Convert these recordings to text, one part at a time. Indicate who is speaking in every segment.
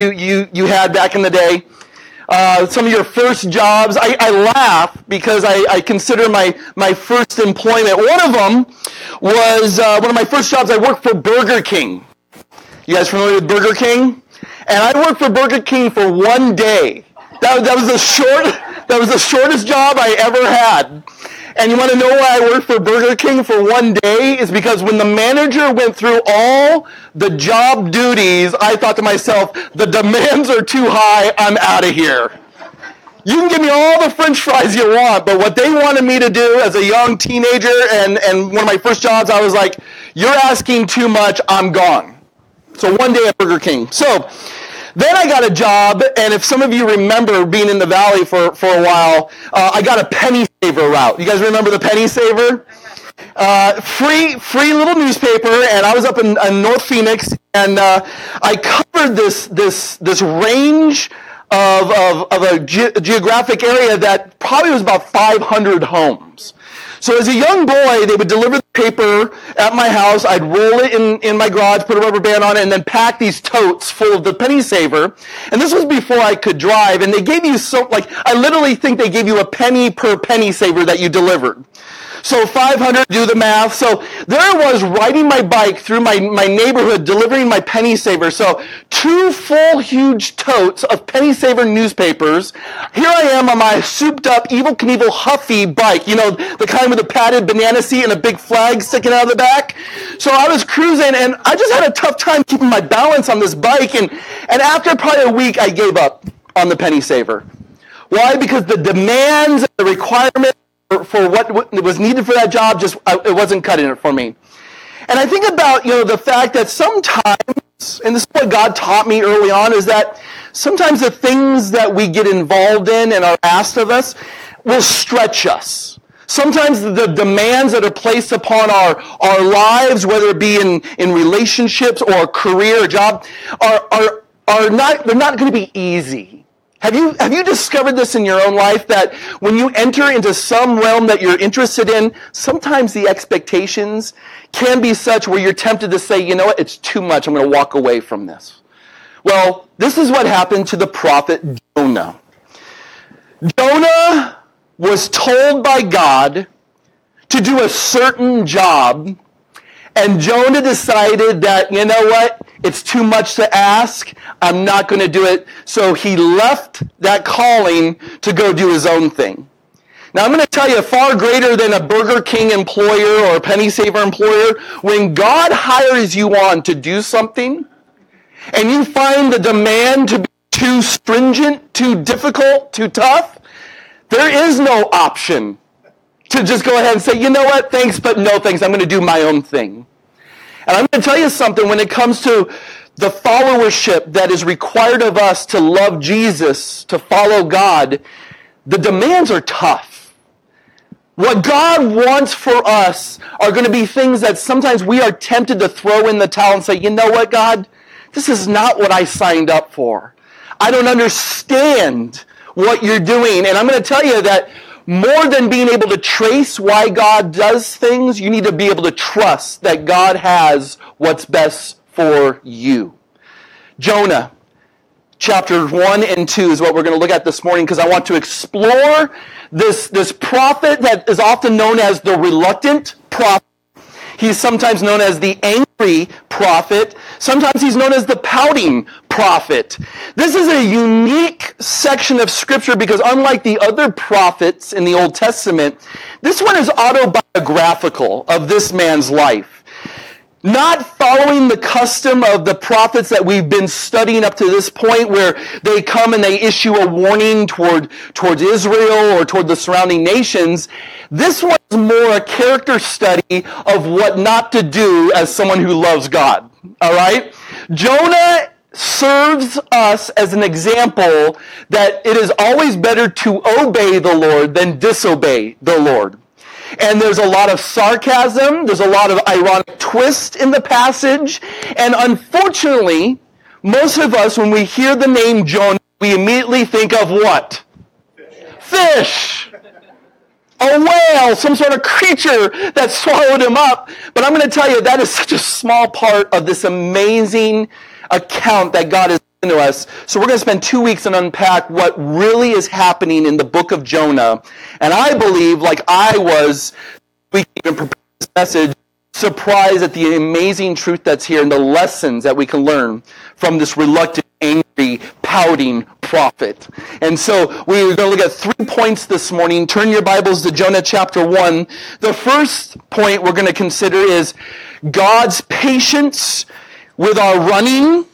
Speaker 1: you, you, you had back in the day. Uh, some of your first jobs. I, I laugh because I, I, consider my, my first employment. One of them was uh, one of my first jobs. I worked for Burger King. You guys familiar with Burger King? And I worked for Burger King for one day. That, that was the short. That was the shortest job I ever had. And you want to know why I worked for Burger King for one day? Is because when the manager went through all the job duties, I thought to myself, the demands are too high, I'm out of here. You can give me all the french fries you want, but what they wanted me to do as a young teenager and, and one of my first jobs, I was like, you're asking too much, I'm gone. So one day at Burger King. So then I got a job, and if some of you remember being in the valley for, for a while, uh, I got a penny saver route. You guys remember the penny saver? Uh, free, free little newspaper, and I was up in, in North Phoenix, and uh, I covered this, this, this range of, of, of a ge- geographic area that probably was about 500 homes. So as a young boy, they would deliver the paper at my house. I'd roll it in, in my garage, put a rubber band on it, and then pack these totes full of the penny saver. And this was before I could drive. And they gave you so, like, I literally think they gave you a penny per penny saver that you delivered. So 500, do the math. So there I was riding my bike through my, my neighborhood delivering my penny saver. So two full huge totes of penny saver newspapers. Here I am on my souped up Evel Knievel Huffy bike. You know, the kind with a padded banana seat and a big flag sticking out of the back. So I was cruising and I just had a tough time keeping my balance on this bike. And, and after probably a week, I gave up on the penny saver. Why? Because the demands and the requirements for what was needed for that job just uh, it wasn't cutting it for me. And i think about you know the fact that sometimes and this is what god taught me early on is that sometimes the things that we get involved in and are asked of us will stretch us. Sometimes the demands that are placed upon our, our lives whether it be in, in relationships or career or job are, are, are not they're not going to be easy have you, have you discovered this in your own life that when you enter into some realm that you're interested in, sometimes the expectations can be such where you're tempted to say, you know what, it's too much, I'm going to walk away from this. Well, this is what happened to the prophet Jonah. Jonah was told by God to do a certain job, and Jonah decided that, you know what, it's too much to ask. I'm not going to do it. So he left that calling to go do his own thing. Now I'm going to tell you, far greater than a Burger King employer or a Penny Saver employer, when God hires you on to do something, and you find the demand to be too stringent, too difficult, too tough, there is no option to just go ahead and say, you know what, thanks, but no thanks, I'm going to do my own thing. And I'm going to tell you something when it comes to the followership that is required of us to love Jesus, to follow God, the demands are tough. What God wants for us are going to be things that sometimes we are tempted to throw in the towel and say, you know what, God? This is not what I signed up for. I don't understand what you're doing. And I'm going to tell you that more than being able to trace why God does things, you need to be able to trust that God has what's best for you. Jonah, chapter 1 and 2 is what we're going to look at this morning because I want to explore this, this prophet that is often known as the reluctant prophet. He's sometimes known as the angry prophet. Sometimes he's known as the pouting prophet. This is a unique section of scripture because unlike the other prophets in the Old Testament, this one is autobiographical of this man's life not following the custom of the prophets that we've been studying up to this point where they come and they issue a warning toward towards Israel or toward the surrounding nations. This was more a character study of what not to do as someone who loves God. All right? Jonah serves us as an example that it is always better to obey the Lord than disobey the Lord and there's a lot of sarcasm, there's a lot of ironic twist in the passage, and unfortunately, most of us, when we hear the name Jonah, we immediately think of what? Fish. A whale, some sort of creature that swallowed him up. But I'm going to tell you, that is such a small part of this amazing account that God has into us. So we're going to spend two weeks and unpack what really is happening in the book of Jonah. And I believe, like I was, we even prepared this message, surprised at the amazing truth that's here and the lessons that we can learn from this reluctant, angry, pouting prophet. And so we're going to look at three points this morning. Turn your Bibles to Jonah chapter 1. The first point we're going to consider is God's patience with our running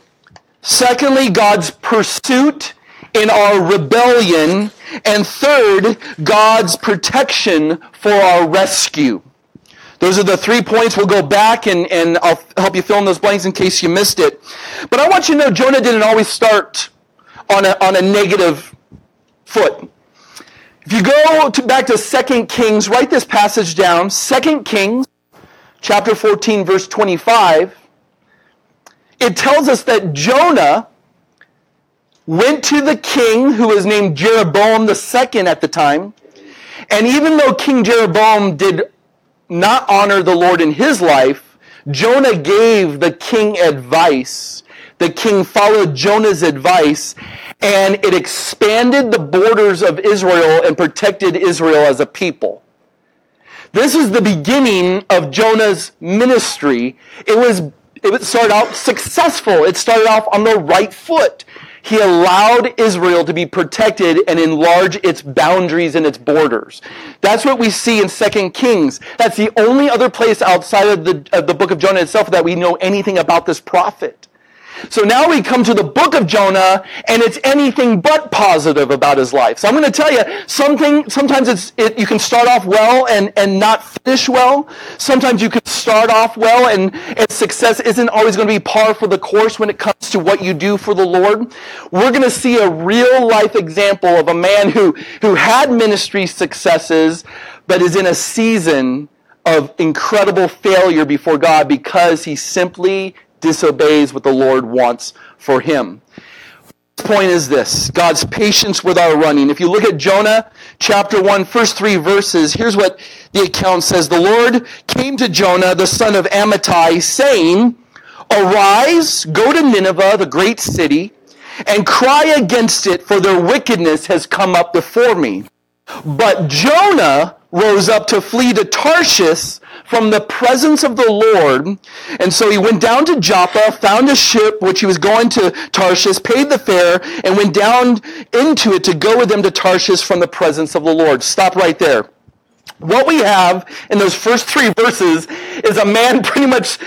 Speaker 1: Secondly, God's pursuit in our rebellion. And third, God's protection for our rescue. Those are the three points. We'll go back and, and I'll help you fill in those blanks in case you missed it. But I want you to know Jonah didn't always start on a, on a negative foot. If you go to, back to 2 Kings, write this passage down. 2 Kings, chapter 14, verse 25 it tells us that Jonah went to the king who was named Jeroboam II at the time. And even though King Jeroboam did not honor the Lord in his life, Jonah gave the king advice. The king followed Jonah's advice and it expanded the borders of Israel and protected Israel as a people. This is the beginning of Jonah's ministry. It was it started out successful. It started off on the right foot. He allowed Israel to be protected and enlarge its boundaries and its borders. That's what we see in 2 Kings. That's the only other place outside of the, of the book of Jonah itself that we know anything about this prophet. So now we come to the book of Jonah, and it's anything but positive about his life. So I'm going to tell you something. Sometimes it's it, you can start off well and and not finish well. Sometimes you can start off well, and, and success isn't always going to be par for the course when it comes to what you do for the Lord. We're going to see a real life example of a man who who had ministry successes, but is in a season of incredible failure before God because he simply disobeys what the Lord wants for him. Point is this God's patience with our running. If you look at Jonah chapter 1, first three verses, here's what the account says The Lord came to Jonah, the son of Amittai, saying, Arise, go to Nineveh, the great city, and cry against it, for their wickedness has come up before me. But Jonah rose up to flee to Tarshish from the presence of the Lord. And so he went down to Joppa, found a ship which he was going to Tarshish, paid the fare, and went down into it to go with them to Tarshish from the presence of the Lord. Stop right there. What we have in those first three verses is a man pretty much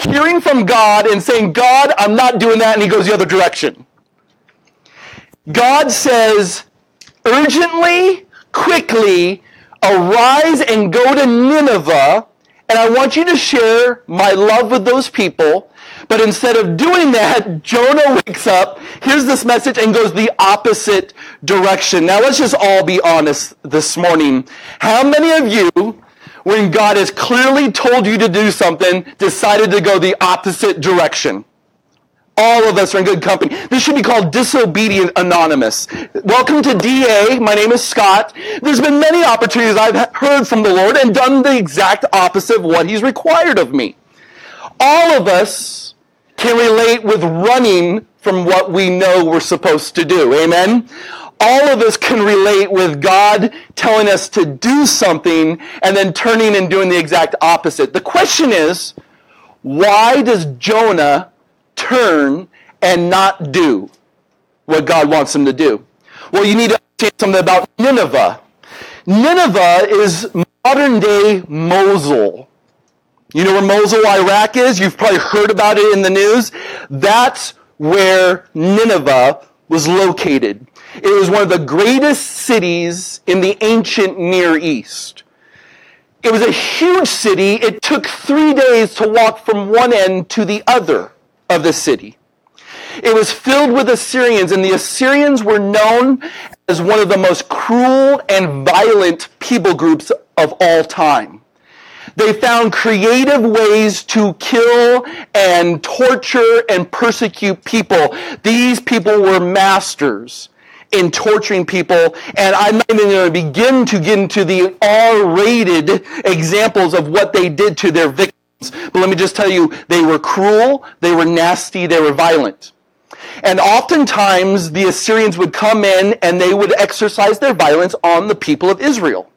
Speaker 1: hearing from God and saying, God, I'm not doing that, and he goes the other direction. God says, urgently, quickly, arise and go to Nineveh, and I want you to share my love with those people. But instead of doing that, Jonah wakes up, hears this message, and goes the opposite direction. Now let's just all be honest this morning. How many of you, when God has clearly told you to do something, decided to go the opposite direction? All of us are in good company. This should be called Disobedient Anonymous. Welcome to DA. My name is Scott. There's been many opportunities I've heard from the Lord and done the exact opposite of what He's required of me. All of us can relate with running from what we know we're supposed to do. Amen? All of us can relate with God telling us to do something and then turning and doing the exact opposite. The question is, why does Jonah turn and not do what God wants them to do? Well, you need to understand something about Nineveh. Nineveh is modern day Mosul. You know where Mosul, Iraq is? You've probably heard about it in the news. That's where Nineveh was located. It was one of the greatest cities in the ancient Near East. It was a huge city. It took three days to walk from one end to the other of the city. It was filled with Assyrians, and the Assyrians were known as one of the most cruel and violent people groups of all time. They found creative ways to kill and torture and persecute people. These people were masters in torturing people, and I'm not even going to begin to get into the R-rated examples of what they did to their victims. But let me just tell you, they were cruel, they were nasty, they were violent. And oftentimes the Assyrians would come in and they would exercise their violence on the people of Israel.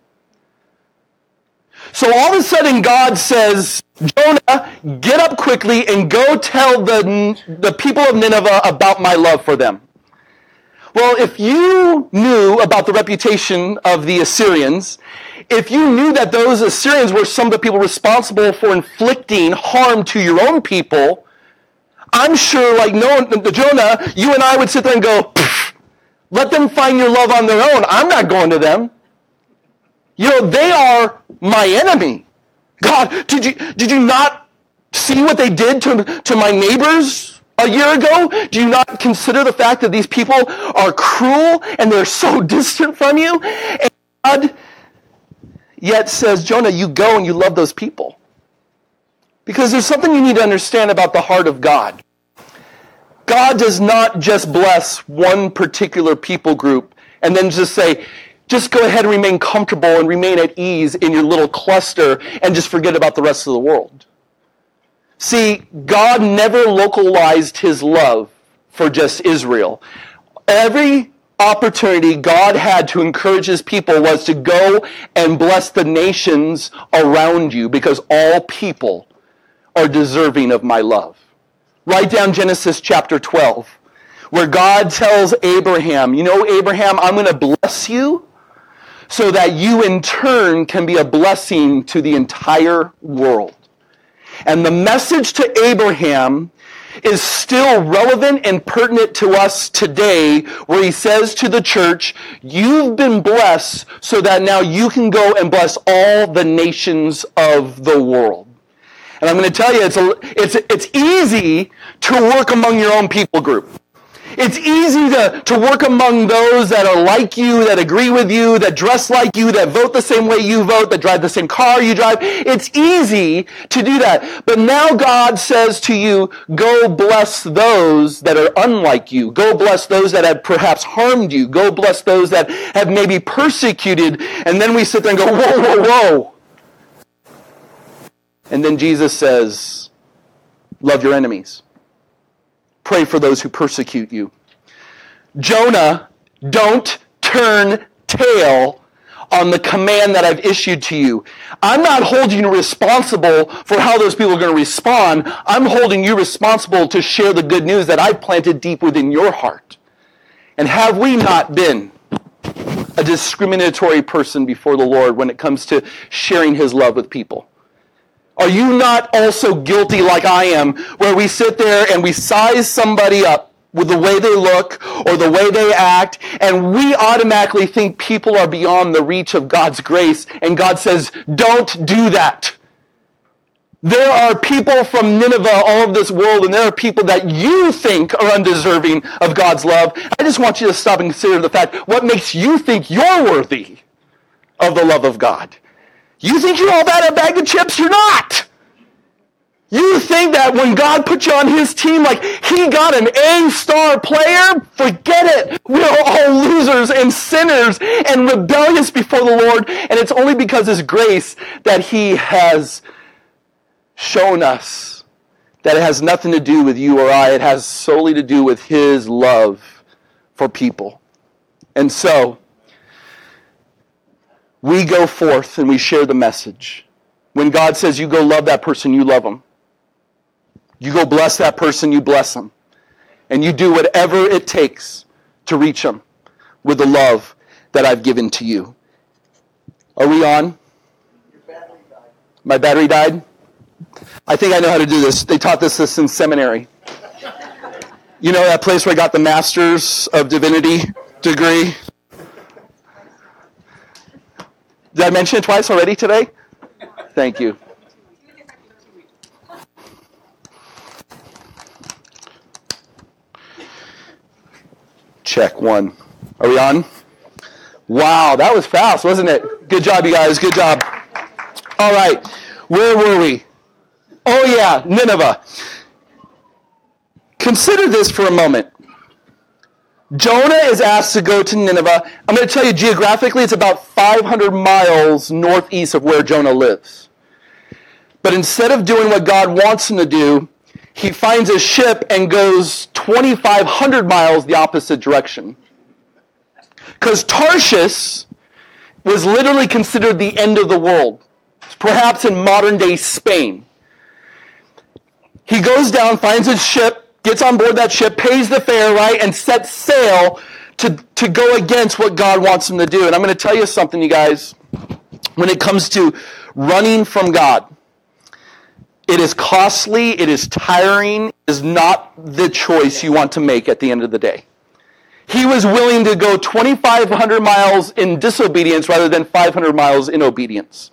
Speaker 1: So all of a sudden God says, Jonah, get up quickly and go tell the, the people of Nineveh about my love for them. Well, if you knew about the reputation of the Assyrians, if you knew that those Assyrians were some of the people responsible for inflicting harm to your own people, I'm sure, like no, Jonah, you and I would sit there and go, let them find your love on their own. I'm not going to them. You know, they are my enemy. God, did you, did you not see what they did to, to my neighbors a year ago? Do you not consider the fact that these people are cruel and they're so distant from you? And God yet says, Jonah, you go and you love those people. Because there's something you need to understand about the heart of God. God does not just bless one particular people group and then just say, just go ahead and remain comfortable and remain at ease in your little cluster and just forget about the rest of the world. See, God never localized his love for just Israel. Every opportunity God had to encourage his people was to go and bless the nations around you because all people are deserving of my love. Write down Genesis chapter 12, where God tells Abraham, You know, Abraham, I'm going to bless you so that you in turn can be a blessing to the entire world. And the message to Abraham is still relevant and pertinent to us today, where he says to the church, You've been blessed so that now you can go and bless all the nations of the world. And I'm going to tell you, it's, a, it's, it's easy to work among your own people group. It's easy to, to work among those that are like you, that agree with you, that dress like you, that vote the same way you vote, that drive the same car you drive. It's easy to do that. But now God says to you, go bless those that are unlike you. Go bless those that have perhaps harmed you. Go bless those that have maybe persecuted. And then we sit there and go, whoa, whoa, whoa. And then Jesus says, love your enemies. Pray for those who persecute you. Jonah, don't turn tail on the command that I've issued to you. I'm not holding you responsible for how those people are going to respond. I'm holding you responsible to share the good news that I've planted deep within your heart. And have we not been a discriminatory person before the Lord when it comes to sharing his love with people? Are you not also guilty like I am, where we sit there and we size somebody up with the way they look or the way they act, and we automatically think people are beyond the reach of God's grace, and God says, don't do that. There are people from Nineveh all of this world, and there are people that you think are undeserving of God's love. I just want you to stop and consider the fact what makes you think you're worthy of the love of God. You think you're all that a bag of chips? You're not. You think that when God put you on his team, like he got an A-star player? Forget it. We're all losers and sinners and rebellious before the Lord. And it's only because his grace that he has shown us that it has nothing to do with you or I. It has solely to do with his love for people. And so, we go forth and we share the message. When God says you go love that person, you love them. You go bless that person, you bless them. And you do whatever it takes to reach them with the love that I've given to you. Are we on?
Speaker 2: Battery
Speaker 1: My battery died? I think I know how to do this. They taught this, this in seminary. You know that place where I got the Master's of Divinity degree? Did I mention it twice already today? Thank you. Check one. Are we on? Wow, that was fast, wasn't it? Good job, you guys. Good job. All right. Where were we? Oh, yeah, Nineveh. Consider this for a moment. Jonah is asked to go to Nineveh. I'm going to tell you geographically, it's about 500 miles northeast of where Jonah lives. But instead of doing what God wants him to do, he finds a ship and goes 2,500 miles the opposite direction. Because Tarshish was literally considered the end of the world, perhaps in modern day Spain. He goes down, finds a ship, gets on board that ship, pays the fare, right, and sets sail to, to go against what God wants him to do. And I'm going to tell you something, you guys, when it comes to running from God. It is costly, it is tiring, it is not the choice you want to make at the end of the day. He was willing to go 2,500 miles in disobedience rather than 500 miles in obedience.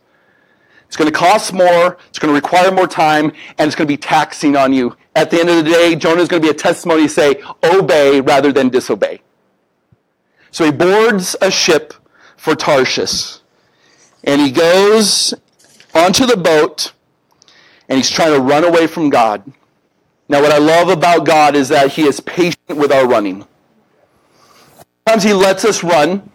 Speaker 1: It's going to cost more, it's going to require more time, and it's going to be taxing on you. At the end of the day, Jonah is going to be a testimony to say, obey rather than disobey. So he boards a ship for Tarshish, and he goes onto the boat, and he's trying to run away from God. Now, what I love about God is that he is patient with our running. Sometimes he lets us run,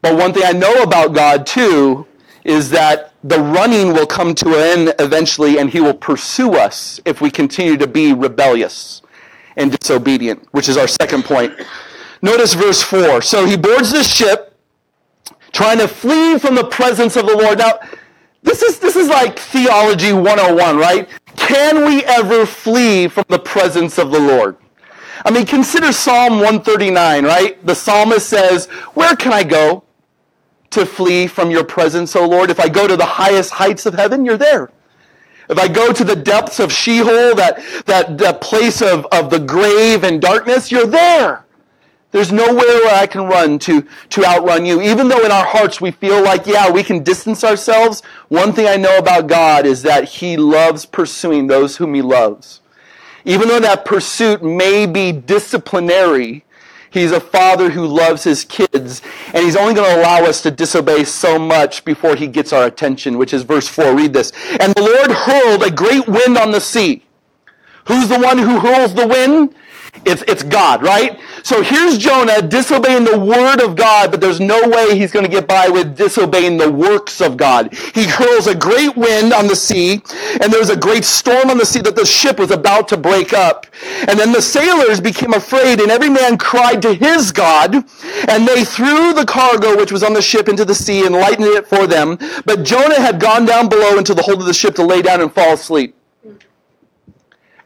Speaker 1: but one thing I know about God, too, is that the running will come to an end eventually, and he will pursue us if we continue to be rebellious and disobedient, which is our second point. Notice verse 4. So he boards the ship, trying to flee from the presence of the Lord. Now, this is, this is like theology 101, right? Can we ever flee from the presence of the Lord? I mean, consider Psalm 139, right? The psalmist says, Where can I go to flee from your presence, O Lord? If I go to the highest heights of heaven, you're there. If I go to the depths of Sheol, that, that, that place of, of the grave and darkness, you're there. There's nowhere where I can run to, to outrun you. Even though in our hearts we feel like, yeah, we can distance ourselves, one thing I know about God is that He loves pursuing those whom He loves. Even though that pursuit may be disciplinary, He's a father who loves his kids, and he's only going to allow us to disobey so much before he gets our attention, which is verse 4. Read this. And the Lord hurled a great wind on the sea. Who's the one who hurls the wind? It's, it's God, right? So here's Jonah disobeying the word of God, but there's no way he's going to get by with disobeying the works of God. He hurls a great wind on the sea, and there was a great storm on the sea that the ship was about to break up. And then the sailors became afraid, and every man cried to his God, and they threw the cargo which was on the ship into the sea and lightened it for them. But Jonah had gone down below into the hold of the ship to lay down and fall asleep.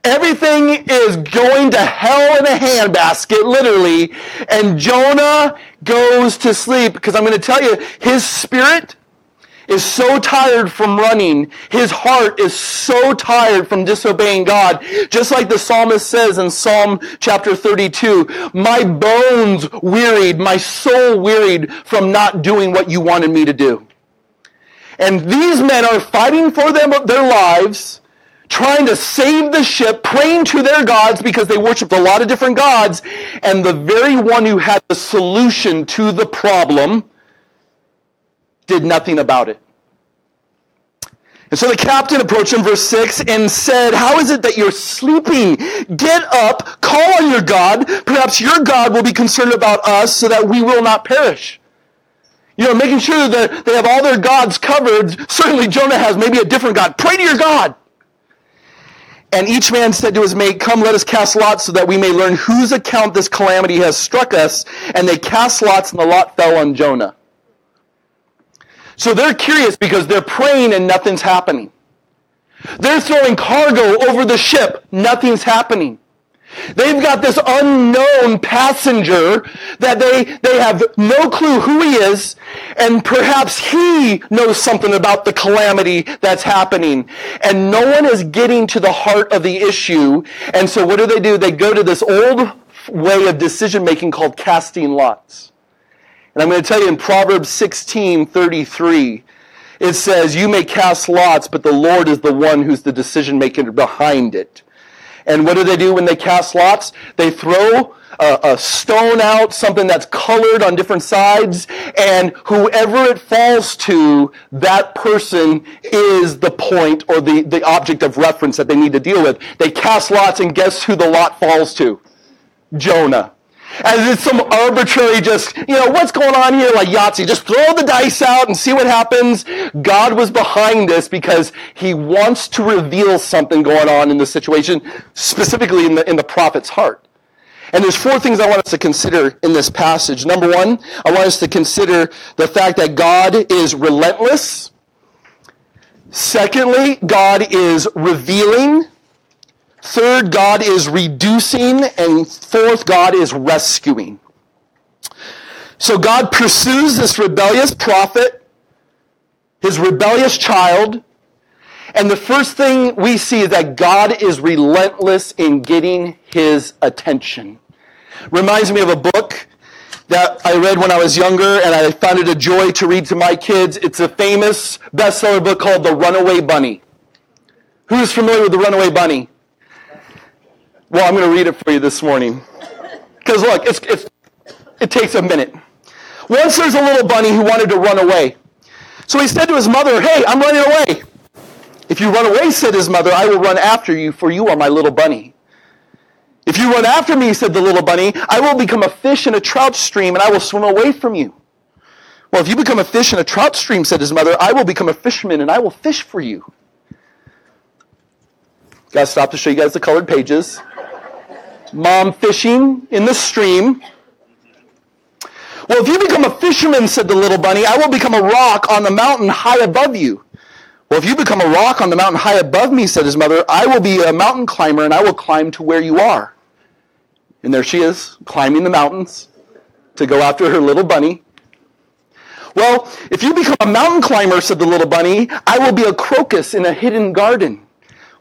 Speaker 1: Everything is going to hell in a handbasket, literally. And Jonah goes to sleep because I'm going to tell you, his spirit is so tired from running. His heart is so tired from disobeying God. Just like the psalmist says in Psalm chapter 32, my bones wearied, my soul wearied from not doing what you wanted me to do. And these men are fighting for them, their lives trying to save the ship, praying to their gods because they worshiped a lot of different gods, and the very one who had the solution to the problem did nothing about it. And so the captain approached him, verse 6, and said, How is it that you're sleeping? Get up, call on your God. Perhaps your God will be concerned about us so that we will not perish. You know, making sure that they have all their gods covered. Certainly Jonah has maybe a different God. Pray to your God. And each man said to his mate, Come, let us cast lots so that we may learn whose account this calamity has struck us. And they cast lots, and the lot fell on Jonah. So they're curious because they're praying and nothing's happening. They're throwing cargo over the ship, nothing's happening. They've got this unknown passenger that they, they have no clue who he is, and perhaps he knows something about the calamity that's happening. And no one is getting to the heart of the issue. And so what do they do? They go to this old way of decision making called casting lots. And I'm going to tell you in Proverbs 16, 33, it says, You may cast lots, but the Lord is the one who's the decision maker behind it. And what do they do when they cast lots? They throw a, a, stone out, something that's colored on different sides, and whoever it falls to, that person is the point or the, the object of reference that they need to deal with. They cast lots, and guess who the lot falls to? Jonah. As it's some arbitrary just, you know, what's going on here like Yahtzee? Just throw the dice out and see what happens. God was behind this because he wants to reveal something going on in the situation, specifically in the, in the prophet's heart. And there's four things I want us to consider in this passage. Number one, I want us to consider the fact that God is relentless. Secondly, God is revealing. Third, God is reducing. And fourth, God is rescuing. So God pursues this rebellious prophet, his rebellious child, and the first thing we see is that God is relentless in getting his attention. Reminds me of a book that I read when I was younger, and I found it a joy to read to my kids. It's a famous bestseller book called The Runaway Bunny. Who's familiar with The Runaway Bunny? Well, I'm going to read it for you this morning. Because look, it's, it's, it takes a minute. Once there's a little bunny who wanted to run away. So he said to his mother, Hey, I'm running away. If you run away, said his mother, I will run after you, for you are my little bunny. If you run after me, said the little bunny, I will become a fish in a trout stream and I will swim away from you. Well, if you become a fish in a trout stream, said his mother, I will become a fisherman and I will fish for you. Gotta stop to show you guys the colored pages. Mom fishing in the stream. Well, if you become a fisherman, said the little bunny, I will become a rock on the mountain high above you. Well, if you become a rock on the mountain high above me, said his mother, I will be a mountain climber and I will climb to where you are. And there she is, climbing the mountains to go after her little bunny. Well, if you become a mountain climber, said the little bunny, I will be a crocus in a hidden garden.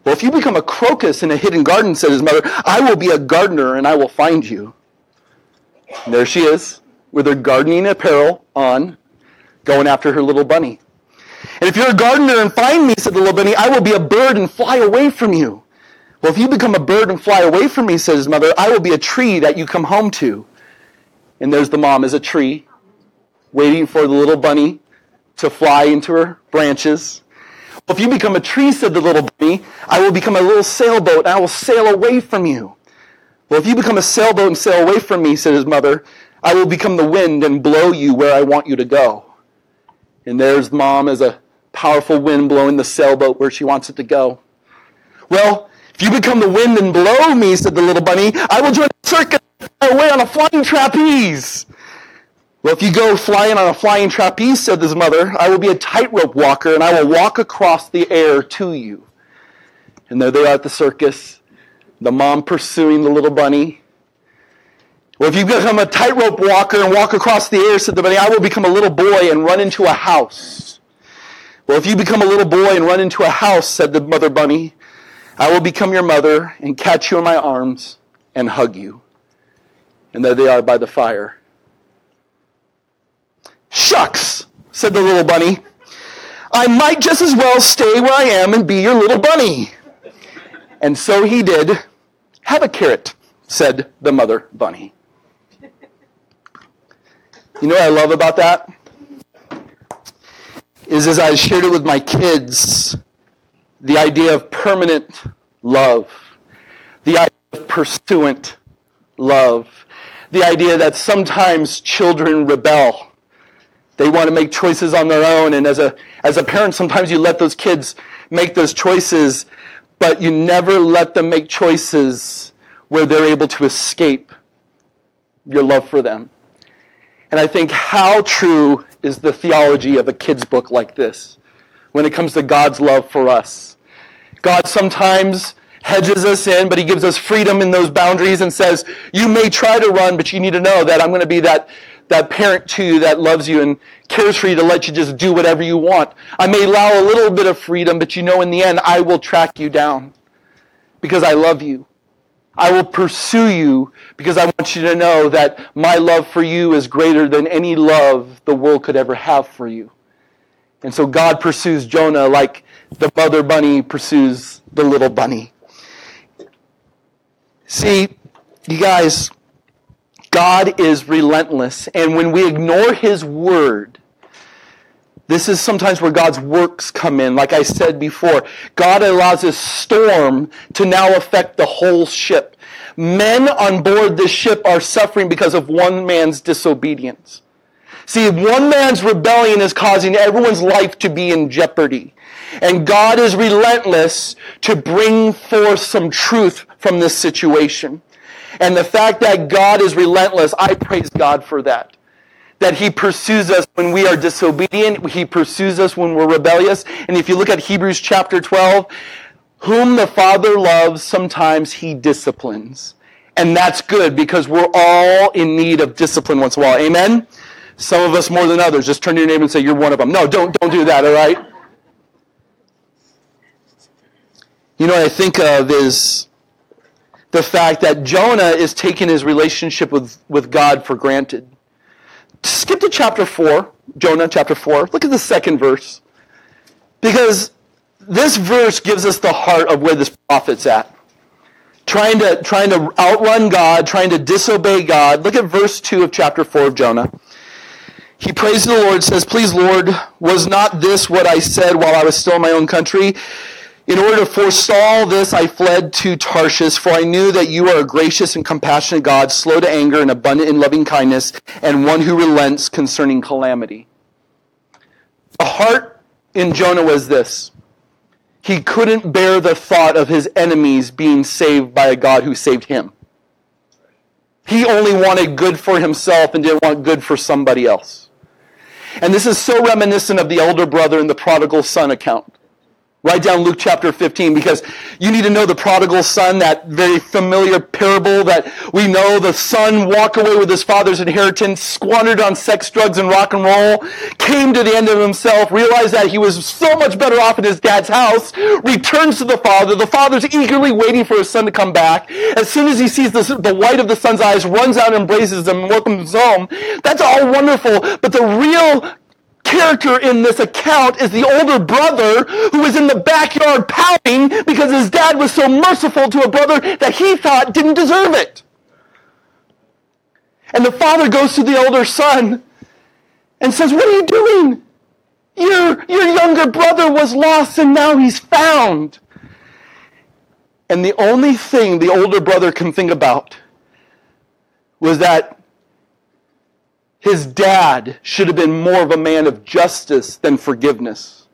Speaker 1: Well, if you become a crocus in a hidden garden, said his mother, I will be a gardener and I will find you. And there she is, with her gardening apparel on, going after her little bunny. And if you're a gardener and find me, said the little bunny, I will be a bird and fly away from you. Well, if you become a bird and fly away from me, said his mother, I will be a tree that you come home to. And there's the mom as a tree, waiting for the little bunny to fly into her branches. If you become a tree, said the little bunny, I will become a little sailboat and I will sail away from you. Well, if you become a sailboat and sail away from me, said his mother, I will become the wind and blow you where I want you to go. And there's mom as a powerful wind blowing the sailboat where she wants it to go. Well, if you become the wind and blow me, said the little bunny, I will join the circus away on a flying trapeze. Well, if you go flying on a flying trapeze, said his mother, I will be a tightrope walker and I will walk across the air to you. And there they are at the circus, the mom pursuing the little bunny. Well, if you become a tightrope walker and walk across the air, said the bunny, I will become a little boy and run into a house. Well, if you become a little boy and run into a house, said the mother bunny, I will become your mother and catch you in my arms and hug you. And there they are by the fire. Shucks, said the little bunny. I might just as well stay where I am and be your little bunny. And so he did. Have a carrot, said the mother bunny. You know what I love about that? Is as I shared it with my kids, the idea of permanent love, the idea of pursuant love, the idea that sometimes children rebel. They want to make choices on their own, and as a, as a parent, sometimes you let those kids make those choices, but you never let them make choices where they're able to escape your love for them. And I think how true is the theology of a kid's book like this when it comes to God's love for us. God sometimes hedges us in, but he gives us freedom in those boundaries and says, you may try to run, but you need to know that I'm going to be that, that parent to you that loves you and cares for you to let you just do whatever you want. I may allow a little bit of freedom, but you know in the end, I will track you down because I love you. I will pursue you because I want you to know that my love for you is greater than any love the world could ever have for you. And so God pursues Jonah like the mother bunny pursues the little bunny. See, you guys, God is relentless. And when we ignore his word, This is sometimes where God's works come in. Like I said before, God allows a storm to now affect the whole ship. Men on board this ship are suffering because of one man's disobedience. See, one man's rebellion is causing everyone's life to be in jeopardy. And God is relentless to bring forth some truth from this situation. And the fact that God is relentless, I praise God for that that he pursues us when we are disobedient. He pursues us when we're rebellious. And if you look at Hebrews chapter 12, whom the Father loves, sometimes he disciplines. And that's good because we're all in need of discipline once in a while. Amen? Some of us more than others. Just turn to your neighbor and say, You're one of them. No, don't, don't do that, all right? You know what I think of is the fact that Jonah is taking his relationship with, with God for granted skip to chapter 4, Jonah chapter 4. Look at the second verse. Because this verse gives us the heart of where this prophet's at. Trying to, trying to outrun God, trying to disobey God. Look at verse 2 of chapter 4 of Jonah. He prays to the Lord, says, Please, Lord, was not this what I said while I was still in my own country? In order to forestall this, I fled to Tarshish, for I knew that you are a gracious and compassionate God, slow to anger and abundant in loving kindness, and one who relents concerning calamity. The heart in Jonah was this. He couldn't bear the thought of his enemies being saved by a God who saved him. He only wanted good for himself and didn't want good for somebody else. And this is so reminiscent of the elder brother in the prodigal son account. Write down Luke chapter 15 because you need to know the prodigal son, that very familiar parable that we know the son walked away with his father's inheritance, squandered on sex, drugs, and rock and roll, came to the end of himself, realized that he was so much better off in his dad's house, returns to the father. The father's eagerly waiting for his son to come back. As soon as he sees the, the white of the son's eyes, runs out and embraces him and welcomes him home. That's all wonderful, but the real character in this account is the older brother who was in the backyard pouting because his dad was so merciful to a brother that he thought didn't deserve it. And the father goes to the older son and says, What are you doing? Your, your younger brother was lost and now he's found. And the only thing the older brother can think about was that his dad should have been more of a man of justice than forgiveness.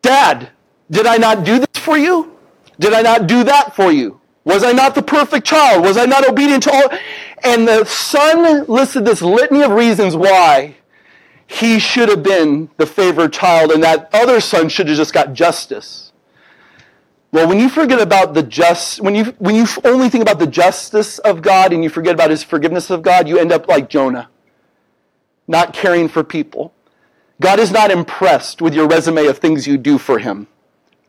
Speaker 1: Dad, did I not do this for you? Did I not do that for you? Was I not the perfect child? Was I not obedient to all? And the son listed this litany of reasons why he should have been the favored child and that other son should have just got justice. Well, when you forget about the just, when you, when you only think about the justice of God and you forget about his forgiveness of God, you end up like Jonah, not caring for people. God is not impressed with your resume of things you do for him.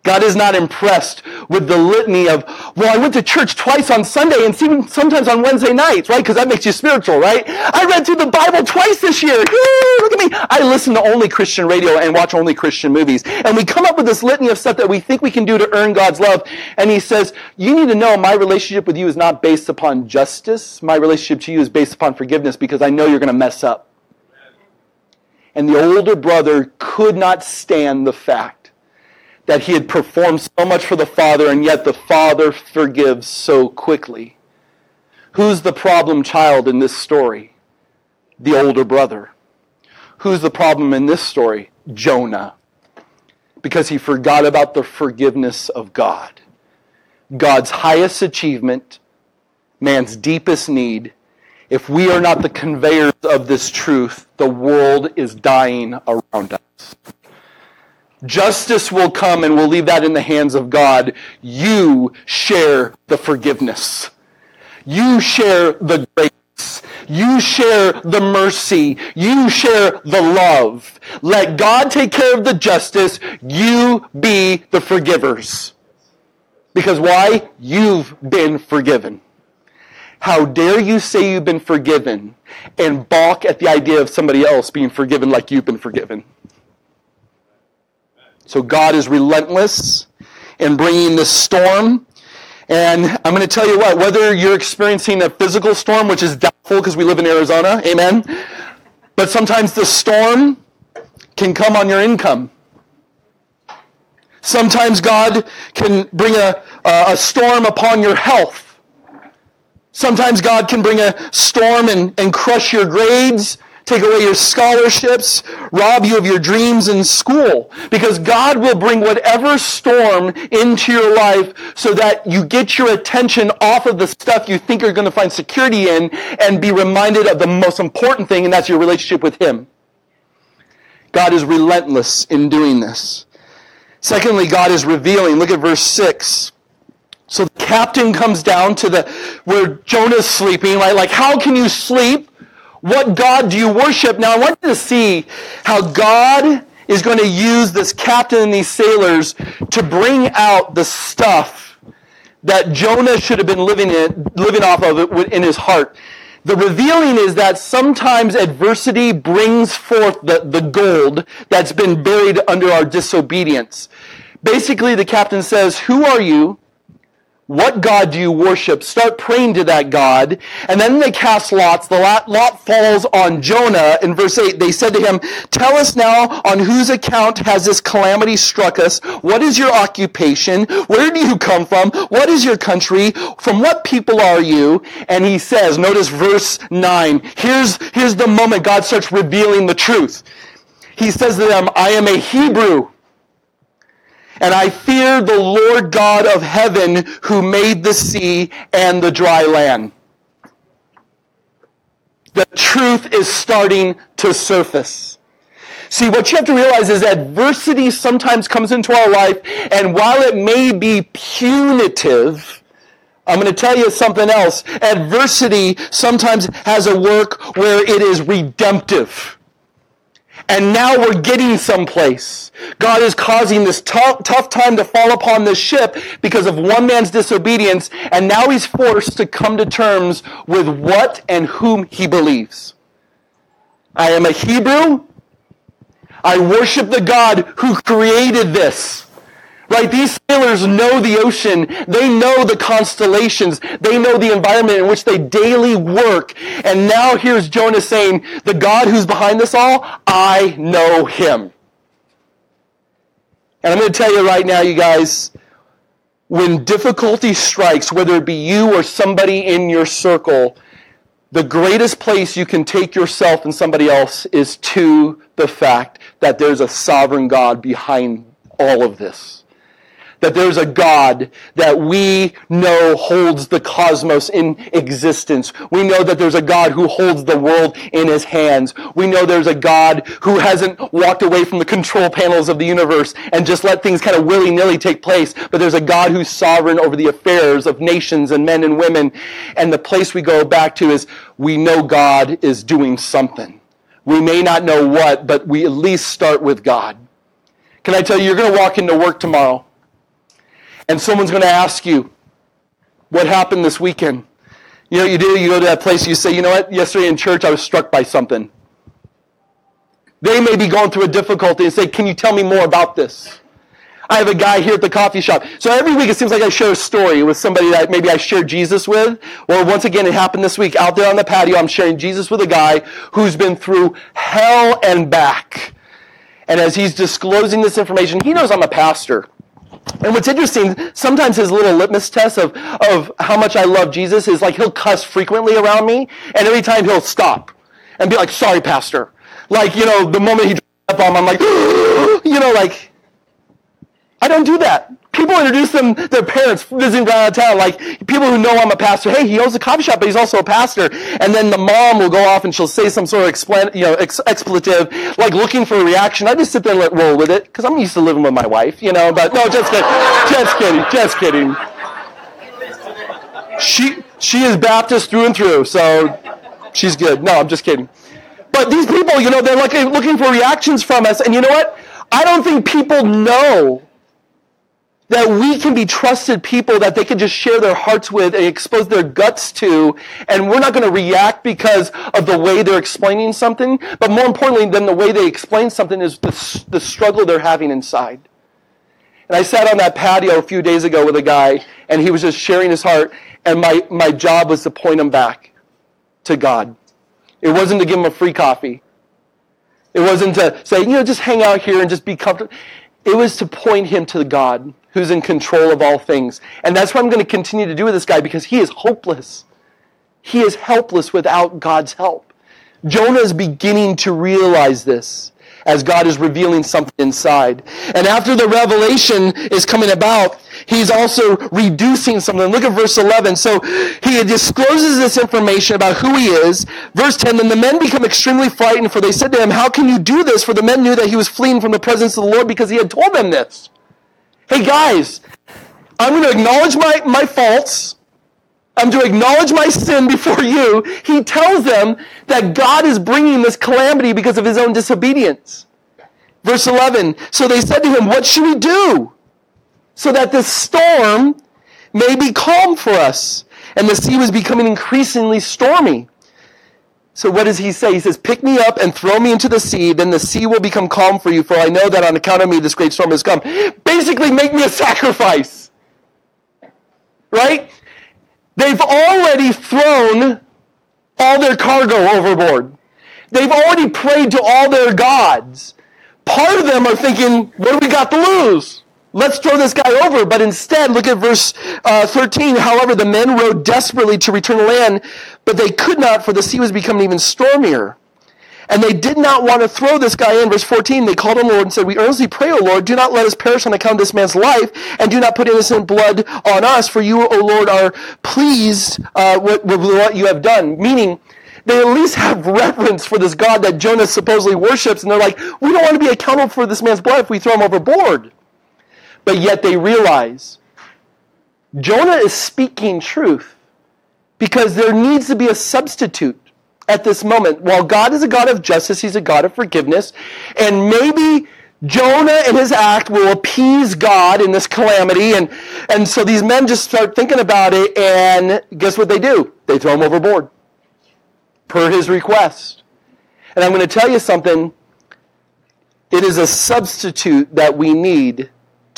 Speaker 1: God is not impressed with the litany of, well, I went to church twice on Sunday and sometimes on Wednesday nights, right? Because that makes you spiritual, right? I read through the Bible twice this year. Look at me. I listen to only Christian radio and watch only Christian movies. And we come up with this litany of stuff that we think we can do to earn God's love. And he says, you need to know my relationship with you is not based upon justice. My relationship to you is based upon forgiveness because I know you're going to mess up. And the older brother could not stand the fact that he had performed so much for the Father, and yet the Father forgives so quickly. Who's the problem child in this story? The older brother. Who's the problem in this story? Jonah. Because he forgot about the forgiveness of God. God's highest achievement, man's deepest need. If we are not the conveyors of this truth, the world is dying around us. Justice will come and we'll leave that in the hands of God. You share the forgiveness. You share the grace. You share the mercy. You share the love. Let God take care of the justice. You be the forgivers. Because why? You've been forgiven. How dare you say you've been forgiven and balk at the idea of somebody else being forgiven like you've been forgiven? So God is relentless in bringing this storm. And I'm going to tell you what, whether you're experiencing a physical storm, which is doubtful because we live in Arizona, amen. But sometimes the storm can come on your income. Sometimes God can bring a, a storm upon your health. Sometimes God can bring a storm and, and crush your grades take away your scholarships, rob you of your dreams in school. Because God will bring whatever storm into your life so that you get your attention off of the stuff you think you're going to find security in and be reminded of the most important thing, and that's your relationship with Him. God is relentless in doing this. Secondly, God is revealing. Look at verse 6. So the captain comes down to the where Jonah's sleeping, right? Like, how can you sleep what God do you worship? Now, I want you to see how God is going to use this captain and these sailors to bring out the stuff that Jonah should have been living in, living off of in his heart. The revealing is that sometimes adversity brings forth the, the gold that's been buried under our disobedience. Basically, the captain says, Who are you? What God do you worship? Start praying to that God. And then they cast lots. The lot falls on Jonah. In verse 8, they said to him, Tell us now on whose account has this calamity struck us? What is your occupation? Where do you come from? What is your country? From what people are you? And he says, notice verse 9. Here's, here's the moment God starts revealing the truth. He says to them, I am a Hebrew and I fear the Lord God of heaven who made the sea and the dry land. The truth is starting to surface. See, what you have to realize is adversity sometimes comes into our life, and while it may be punitive, I'm going to tell you something else. Adversity sometimes has a work where it is redemptive. And now we're getting someplace. God is causing this tough, tough time to fall upon this ship because of one man's disobedience. And now he's forced to come to terms with what and whom he believes. I am a Hebrew. I worship the God who created this. Right? These sailors know the ocean. They know the constellations. They know the environment in which they daily work. And now here's Jonah saying, the God who's behind this all, I know him. And I'm going to tell you right now, you guys, when difficulty strikes, whether it be you or somebody in your circle, the greatest place you can take yourself and somebody else is to the fact that there's a sovereign God behind all of this that there's a God that we know holds the cosmos in existence. We know that there's a God who holds the world in his hands. We know there's a God who hasn't walked away from the control panels of the universe and just let things kind of willy-nilly take place, but there's a God who's sovereign over the affairs of nations and men and women. And the place we go back to is we know God is doing something. We may not know what, but we at least start with God. Can I tell you, you're going to walk into work tomorrow and someone's going to ask you, what happened this weekend? You know you do? You go to that place, you say, you know what? Yesterday in church, I was struck by something. They may be going through a difficulty and say, can you tell me more about this? I have a guy here at the coffee shop. So every week it seems like I share a story with somebody that maybe I shared Jesus with. Or once again, it happened this week out there on the patio. I'm sharing Jesus with a guy who's been through hell and back. And as he's disclosing this information, he knows I'm a pastor. And what's interesting, sometimes his little litmus test of, of how much I love Jesus is like he'll cuss frequently around me, and every time he'll stop and be like, sorry, pastor. Like, you know, the moment he up on him, I'm like, you know, like, I don't do that. People introduce them, their parents visiting of town, like people who know I'm a pastor. Hey, he owns a coffee shop, but he's also a pastor. And then the mom will go off and she'll say some sort of explan- you know, ex- expletive, like looking for a reaction. I just sit there and let roll with it because I'm used to living with my wife, you know. But no, just kidding, just kidding, just kidding. She she is Baptist through and through, so she's good. No, I'm just kidding. But these people, you know, they're like looking for reactions from us, and you know what? I don't think people know that we can be trusted people that they can just share their hearts with and expose their guts to, and we're not going to react because of the way they're explaining something, but more importantly than the way they explain something is the, the struggle they're having inside. And I sat on that patio a few days ago with a guy, and he was just sharing his heart, and my, my job was to point him back to God. It wasn't to give him a free coffee. It wasn't to say, you know, just hang out here and just be comfortable. It was to point him to God who's in control of all things. And that's what I'm going to continue to do with this guy because he is hopeless. He is helpless without God's help. Jonah is beginning to realize this as God is revealing something inside. And after the revelation is coming about, he's also reducing something. Look at verse 11. So he discloses this information about who he is. Verse 10, then the men become extremely frightened, for they said to him, How can you do this? For the men knew that he was fleeing from the presence of the Lord because he had told them this. Hey guys, I'm going to acknowledge my, my faults. I'm to acknowledge my sin before you. He tells them that God is bringing this calamity because of his own disobedience. Verse 11, so they said to him, What should we do? So that this storm may be calm for us. And the sea was becoming increasingly stormy. So what does he say? He says, Pick me up and throw me into the sea, then the sea will become calm for you, for I know that on account of me this great storm has come. Basically, make me a sacrifice. Right? They've already thrown all their cargo overboard. They've already prayed to all their gods. Part of them are thinking, what do we got to lose? Let's throw this guy over. But instead, look at verse uh, 13. However, the men rowed desperately to return to land, but they could not, for the sea was becoming even stormier. And they did not want to throw this guy in. Verse 14, they called on the Lord and said, We earnestly pray, O Lord, do not let us perish on account of this man's life, and do not put innocent blood on us, for you, O Lord, are pleased uh, with, with what you have done. Meaning, they at least have reverence for this God that Jonah supposedly worships, and they're like, we don't want to be accountable for this man's blood if we throw him overboard. But yet they realize Jonah is speaking truth because there needs to be a substitute at this moment. While God is a God of justice, He's a God of forgiveness. And maybe Jonah and his act will appease God in this calamity. And, and so these men just start thinking about it, and guess what they do? They throw him overboard per his request. And I'm going to tell you something. It is a substitute that we need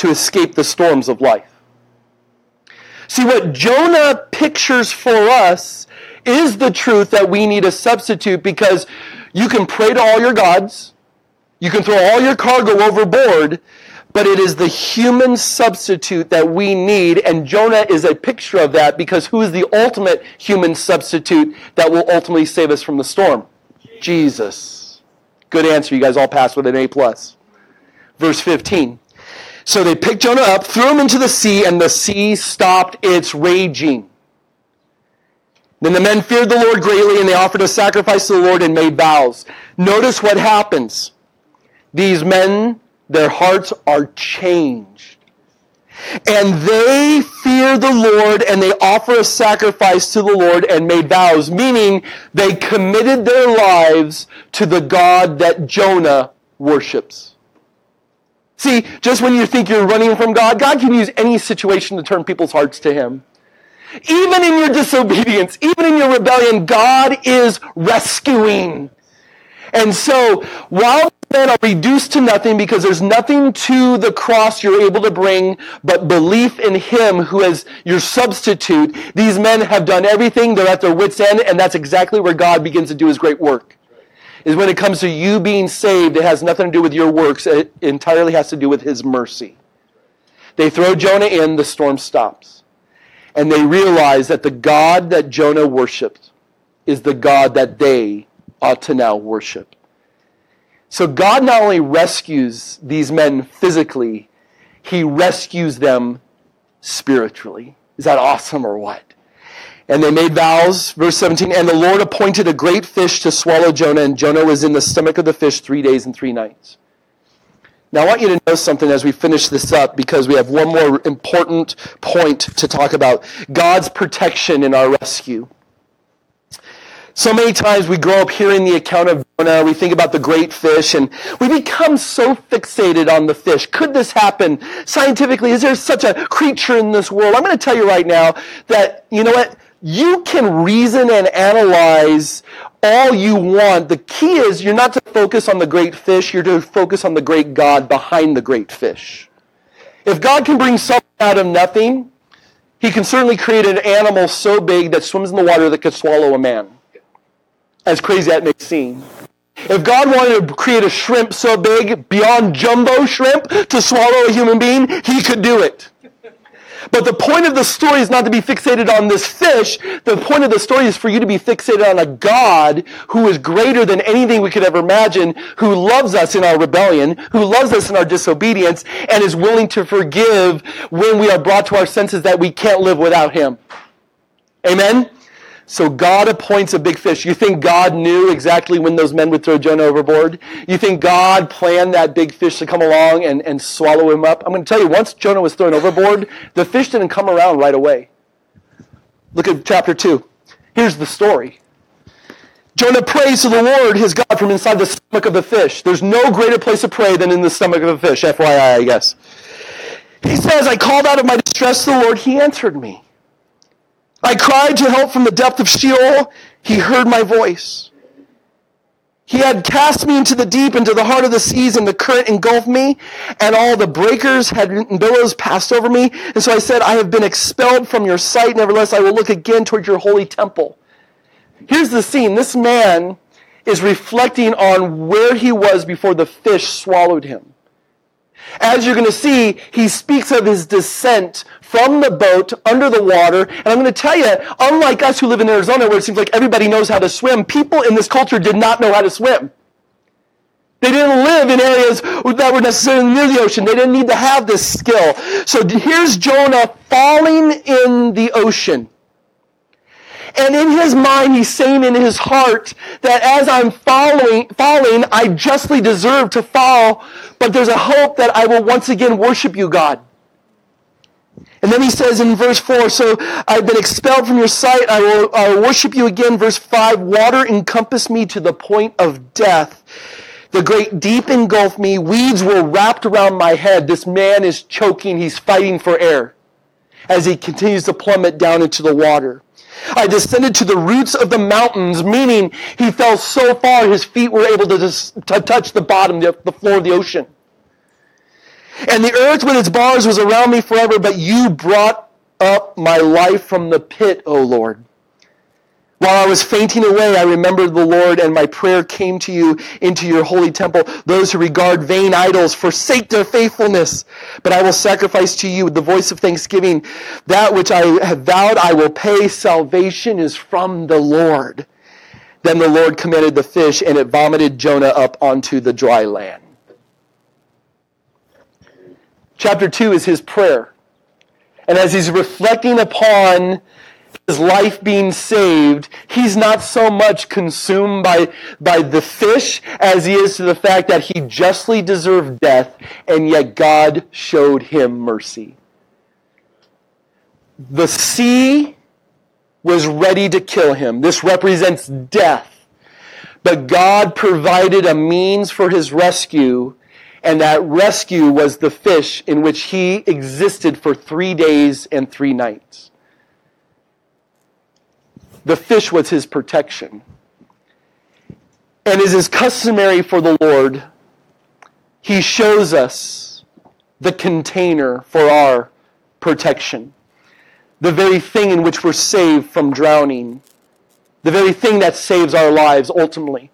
Speaker 1: to escape the storms of life. See, what Jonah pictures for us is the truth that we need a substitute because you can pray to all your gods, you can throw all your cargo overboard, but it is the human substitute that we need, and Jonah is a picture of that because who is the ultimate human substitute that will ultimately save us from the storm? Jesus. Good answer. You guys all passed with an A plus. Verse 15. So they picked Jonah up, threw him into the sea, and the sea stopped its raging. Then the men feared the Lord greatly, and they offered a sacrifice to the Lord and made vows. Notice what happens. These men, their hearts are changed. And they fear the Lord and they offer a sacrifice to the Lord and made vows, meaning they committed their lives to the God that Jonah worships. See, just when you think you're running from God, God can use any situation to turn people's hearts to Him. Even in your disobedience, even in your rebellion, God is rescuing. And so, while men are reduced to nothing because there's nothing to the cross you're able to bring but belief in Him who is your substitute, these men have done everything. They're at their wits' end, and that's exactly where God begins to do His great work is when it comes to you being saved, it has nothing to do with your works. It entirely has to do with His mercy. They throw Jonah in, the storm stops. And they realize that the God that Jonah worshiped is the God that they ought to now worship. So God not only rescues these men physically, He rescues them spiritually. Is that awesome or what? And they made vows, verse 17, and the Lord appointed a great fish to swallow Jonah, and Jonah was in the stomach of the fish three days and three nights. Now, I want you to know something as we finish this up because we have one more important point to talk about God's protection in our rescue. So many times we grow up hearing the account of Jonah, we think about the great fish, and we become so fixated on the fish. Could this happen scientifically? Is there such a creature in this world? I'm going to tell you right now that, you know what? You can reason and analyze all you want. The key is you're not to focus on the great fish, you're to focus on the great God behind the great fish. If God can bring something out of nothing, he can certainly create an animal so big that swims in the water that could swallow a man. As crazy as that may seem. If God wanted to create a shrimp so big, beyond jumbo shrimp, to swallow a human being, he could do it. But the point of the story is not to be fixated on this fish. The point of the story is for you to be fixated on a God who is greater than anything we could ever imagine, who loves us in our rebellion, who loves us in our disobedience, and is willing to forgive when we are brought to our senses that we can't live without him. Amen? So God appoints a big fish. You think God knew exactly when those men would throw Jonah overboard? You think God planned that big fish to come along and, and swallow him up? I'm going to tell you, once Jonah was thrown overboard, the fish didn't come around right away. Look at chapter 2. Here's the story. Jonah prays to the Lord, his God, from inside the stomach of the fish. There's no greater place to pray than in the stomach of a fish, FYI, I guess. He says, I called out of my distress to the Lord. He answered me. I cried to help from the depth of Sheol. He heard my voice. He had cast me into the deep, into the heart of the seas, and the current engulfed me, and all the breakers had billows passed over me. And so I said, I have been expelled from your sight. Nevertheless, I will look again toward your holy temple. Here's the scene. This man is reflecting on where he was before the fish swallowed him. As you're going to see, he speaks of his descent from the boat under the water. And I'm going to tell you, unlike us who live in Arizona where it seems like everybody knows how to swim, people in this culture did not know how to swim. They didn't live in areas that were necessarily near the ocean. They didn't need to have this skill. So here's Jonah falling in the ocean. And in his mind, he's saying in his heart that as I'm following, falling, I justly deserve to fall, but there's a hope that I will once again worship you, God. And then he says in verse 4, So I've been expelled from your sight. I will, I will worship you again. Verse 5, Water encompassed me to the point of death. The great deep engulfed me. Weeds were wrapped around my head. This man is choking. He's fighting for air as he continues to plummet down into the water. I descended to the roots of the mountains, meaning he fell so far his feet were able to, to touch the bottom, the, the floor of the ocean. And the earth with its bars was around me forever, but you brought up my life from the pit, O Lord. While I was fainting away, I remembered the Lord, and my prayer came to you into your holy temple. Those who regard vain idols forsake their faithfulness. But I will sacrifice to you with the voice of thanksgiving. That which I have vowed I will pay. Salvation is from the Lord. Then the Lord commanded the fish, and it vomited Jonah up onto the dry land. Chapter 2 is his prayer. And as he's reflecting upon his life being saved, he's not so much consumed by, by the fish as he is to the fact that he justly deserved death, and yet God showed him mercy. The sea was ready to kill him. This represents death. But God provided a means for his rescue and that rescue was the fish in which he existed for three days and three nights. The fish was his protection. And as is customary for the Lord, he shows us the container for our protection. The very thing in which we're saved from drowning. The very thing that saves our lives ultimately.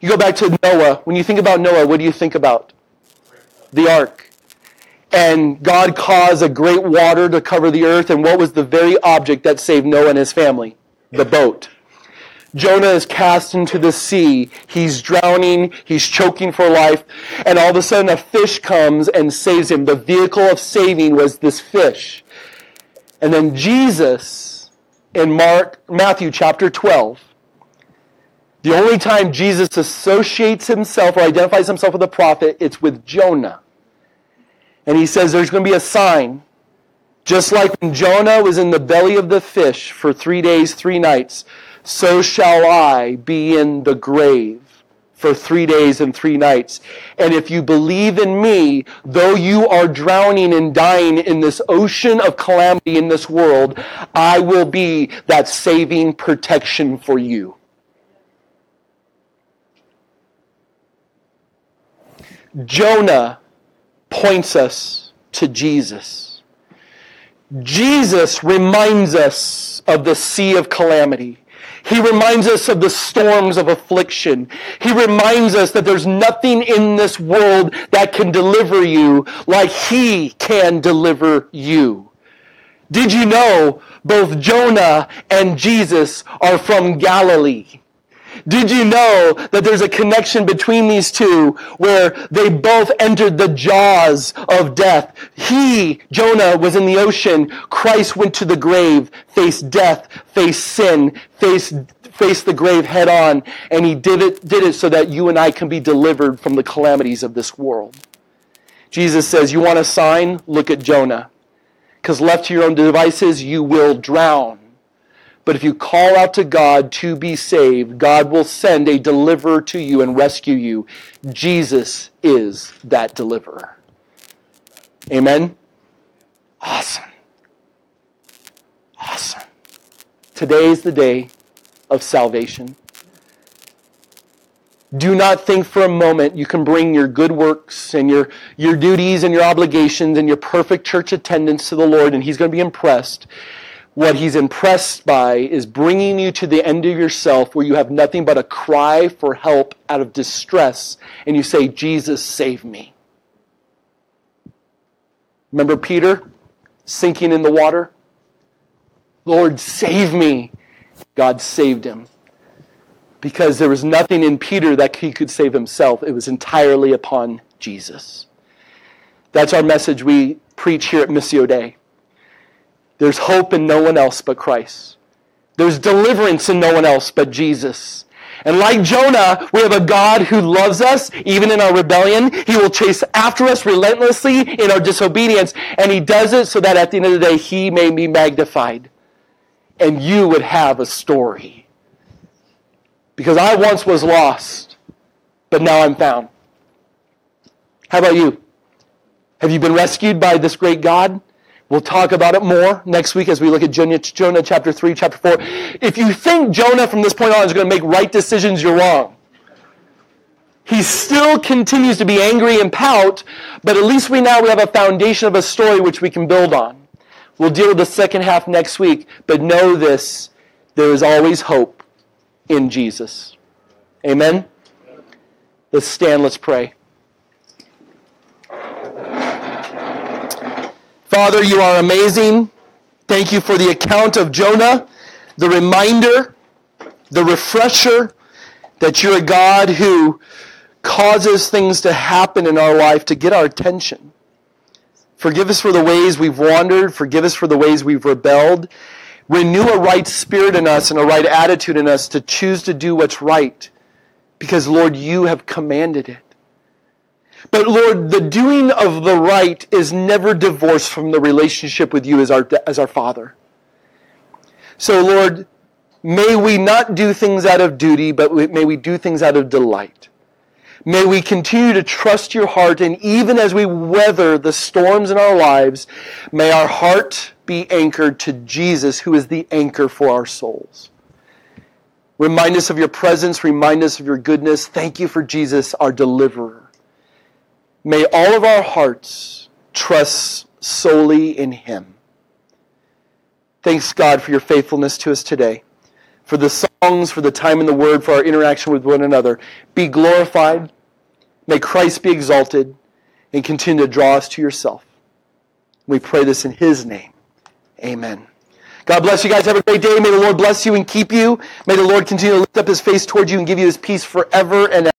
Speaker 1: You go back to Noah. When you think about Noah, what do you think about? the ark. And God caused a great water to cover the earth. And what was the very object that saved Noah and his family? The boat. Jonah is cast into the sea. He's drowning. He's choking for life. And all of a sudden a fish comes and saves him. The vehicle of saving was this fish. And then Jesus in Mark, Matthew chapter 12, the only time Jesus associates himself or identifies himself with a prophet, it's with Jonah. And he says there's going to be a sign. Just like when Jonah was in the belly of the fish for three days, three nights, so shall I be in the grave for three days and three nights. And if you believe in me, though you are drowning and dying in this ocean of calamity in this world, I will be that saving protection for you. Jonah points us to Jesus. Jesus reminds us of the sea of calamity. He reminds us of the storms of affliction. He reminds us that there's nothing in this world that can deliver you like He can deliver you. Did you know both Jonah and Jesus are from Galilee? Did you know that there's a connection between these two where they both entered the jaws of death? He, Jonah, was in the ocean. Christ went to the grave, faced death, faced sin, faced, faced the grave head on, and he did it, did it so that you and I can be delivered from the calamities of this world. Jesus says, you want a sign? Look at Jonah. Because left to your own devices, you will drown. But if you call out to God to be saved, God will send a deliverer to you and rescue you. Jesus is that deliverer. Amen? Awesome. Awesome. Today is the day of salvation. Do not think for a moment you can bring your good works and your, your duties and your obligations and your perfect church attendance to the Lord and He's going to be impressed what he's impressed by is bringing you to the end of yourself where you have nothing but a cry for help out of distress and you say, Jesus, save me. Remember Peter sinking in the water? Lord, save me. God saved him because there was nothing in Peter that he could save himself. It was entirely upon Jesus. That's our message we preach here at Missio Dei. There's hope in no one else but Christ. There's deliverance in no one else but Jesus. And like Jonah, we have a God who loves us even in our rebellion. He will chase after us relentlessly in our disobedience. And he does it so that at the end of the day, he may be magnified. And you would have a story. Because I once was lost, but now I'm found. How about you? Have you been rescued by this great God? We'll talk about it more next week as we look at Jonah, chapter 3, chapter 4. If you think Jonah from this point on is going to make right decisions, you're wrong. He still continues to be angry and pout, but at least we now we have a foundation of a story which we can build on. We'll deal with the second half next week, but know this there is always hope in Jesus. Amen? Let's stand, let's pray. Father, you are amazing. Thank you for the account of Jonah, the reminder, the refresher that you're a God who causes things to happen in our life to get our attention. Forgive us for the ways we've wandered. Forgive us for the ways we've rebelled. Renew a right spirit in us and a right attitude in us to choose to do what's right because, Lord, you have commanded it. But Lord, the doing of the right is never divorced from the relationship with you as our, as our Father. So, Lord, may we not do things out of duty, but may we do things out of delight. May we continue to trust your heart, and even as we weather the storms in our lives, may our heart be anchored to Jesus, who is the anchor for our souls. Remind us of your presence, remind us of your goodness. Thank you for Jesus, our deliverer. May all of our hearts trust solely in Him. Thanks, God, for your faithfulness to us today, for the songs, for the time in the Word, for our interaction with one another. Be glorified. May Christ be exalted and continue to draw us to yourself. We pray this in His name. Amen. God bless you guys. Have a great day. May the Lord bless you and keep you. May the Lord continue to lift up His face toward you and give you His peace forever and ever.